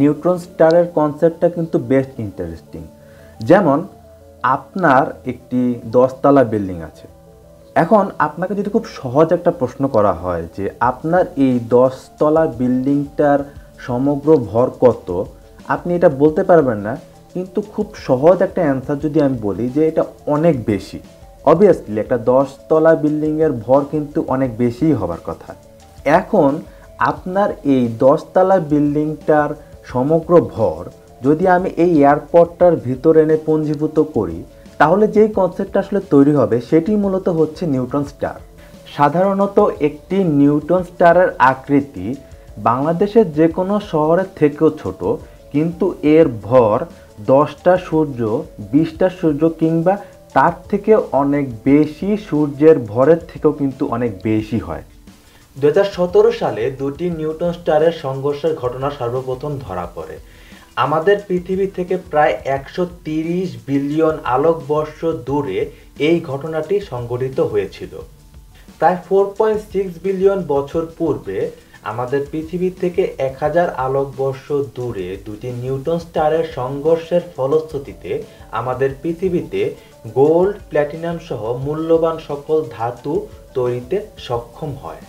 Neutron স্টারের কনসেপ্টটা কিন্তু বেস্ট ইন্টারেস্টিং যেমন, আপনার একটি দশতলা বিল্ডিং আছে। এখন আপনাকে যদি খুব সহজ একটা প্রশ্ন করা হয় যে, আপনার এই দশতলা বিল্ডিংটার সমগ্র ভর কত? আপনি এটা বলতে পারবেন না, কিন্তু খুব সহজ একটা অ্যান্সার যদি আমি বলি যে, এটা অনেক বেশি। অবভিয়াসলি একটা দশতলা বিল্ডিংয়ের ভর কিন্তু অনেক বেশিই হবার কথা। এখন, আপনার এই দশতলা বিল্ডিংটার সমগ্র ভর যদি আমি এই এয়ারপোর্টটার ভিতর এনে পঞ্জীভূত করি, তাহলে যেই কনসেপ্টটা আসলে তৈরি হবে, সেটি মূলত হচ্ছে নিউটন স্টার। সাধারণত একটি নিউটন স্টারের আকৃতি বাংলাদেশের যে কোনো শহরের থেকেও ছোট, কিন্তু এর ভর দশটা সূর্য, বিশটা সূর্য কিংবা তার থেকে অনেক বেশি সূর্যের ভরের থেকেও কিন্তু অনেক বেশি হয়। দু হাজার সতেরো সালে দুটি নিউটন স্টারের সংঘর্ষের ঘটনা সর্বপ্রথম ধরা পড়ে। আমাদের পৃথিবী থেকে প্রায় একশো বিলিয়ন আলোকবর্ষ দূরে এই ঘটনাটি সংঘটিত হয়েছিল। প্রায় ফোর পয়েন্ট সিক্স বিলিয়ন বছর পূর্বে আমাদের পৃথিবী থেকে এক হাজার আলোকবর্ষ দূরে দুটি নিউটন স্টারের সংঘর্ষের ফলশ্রুতিতে আমাদের পৃথিবীতে গোল্ড, প্ল্যাটিনাম সহ মূল্যবান সকল ধাতু তৈরিতে সক্ষম হয়।